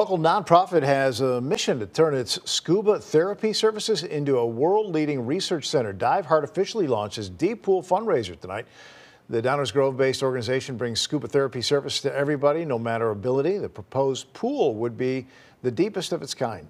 Local nonprofit has a mission to turn its scuba therapy services into a world-leading research center. Diveheart officially launches Deep Pool fundraiser tonight. The Downers Grove-based organization brings scuba therapy service to everybody, no matter ability. The proposed pool would be the deepest of its kind.